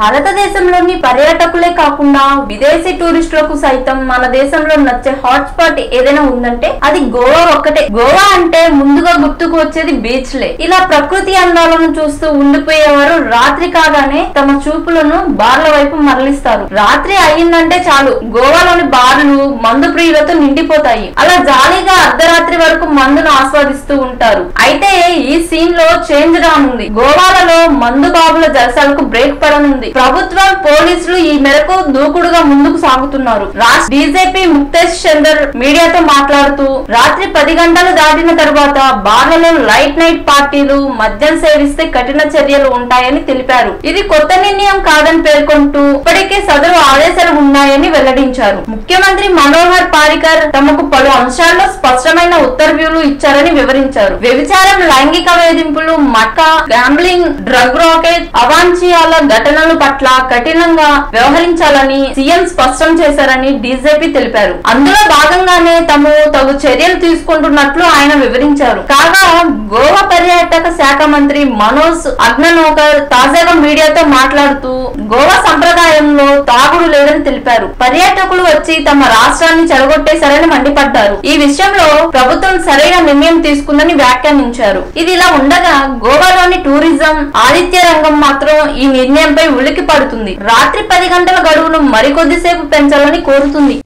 భారతదేశంలోని పర్యాటకులే కాకుండా విదేశీ టూరిస్టులకు సైతం మన దేశంలో నచ్చే హాట్స్పాట్ ఏదైనా ఉందంటే అది గోవా ఒక్కటే. గోవా అంటే ముందుగా గుర్తుకు వచ్చేది బీచ్లే. ఇలా ప్రకృతి అందాలను చూస్తూ ఉండిపోయేవారు రాత్రి కాగానే తమ చూపులను బార్ల వైపు మరలిస్తారు. రాత్రి అయ్యిందంటే చాలు. గోవాలోని బార్లు మందు ప్రియులతో నిండిపోతాయి. అలా జాలీగా అర్ధరాత్రి వరకు మందును ఆస్వాదిస్తూ ఉంటారు. అయితే ఈ సీన్లో చేంజ్ రానుంది. గోవాలలో మందు బాబుల జలసాలకు బ్రేక్ పడనుంది. ప్రభుత్వం పోలీసులు ఈ మేరకు దూకుడుగా ముందుకు సాగుతున్నారు. రాష్ట్ర బీజేపీ ముక్తేష్ చందర్ మీడియాతో మాట్లాడుతూ రాత్రి పది గంటలు దాటిన తర్వాత బార్లలో లైట్ నైట్ పార్టీలు మద్యం సేవిస్తే కఠిన చర్యలు ఉంటాయని తెలిపారు. ఇది కొత్త నిర్ణయం కాదని పేర్కొంటూ ఇప్పటికే సదరు ఆదేశాలు ఉన్నాయని వెల్లడించారు. ముఖ్యమంత్రి మనోహర్ పారికర్ తమకు పలు అంశాల్లో స్పష్టమైన ఉత్తర్వులు ఇచ్చారని వివరించారు. వ్యభిచారం లైంగిక వేధింపులు మక్క గ్యాంబ్లింగ్ డ్రగ్ రాకెట్ అవాంఛీయాల ఘటనల పట్ల కఠినంగా వ్యవహరించాలని సీఎం స్పష్టం చేశారని డీజేపీ తెలిపారు. అందులో భాగంగానే తాము తగు చర్యలు తీసుకుంటున్నట్లు ఆయన వివరించారు. కాగా గోవా పర్యాటక శాఖ మంత్రి మనోజ్ అగ్ననోకర్ తాజాగా మీడియాతో మాట్లాడుతూ గోవా సంప్రదాయంలో తాగుడు లేదని తెలిపారు. పర్యాటకులు వచ్చి తమ రాష్ట్రాన్ని చెడగొట్టేశారని మండిపడ్డారు. ఈ విషయంలో ప్రభుత్వం సరైన నిర్ణయం తీసుకుందని వ్యాఖ్యానించారు. ఇది ఇలా ఉండగా గోవాలోని టూరిజం ఆతిథ్య రంగం మాత్రం ఈ నిర్ణయంపై ఉలికి పడుతుంది రాత్రి పది గంటల గడువును మరికొద్దిసేపు పెంచాలని కోరుతుంది.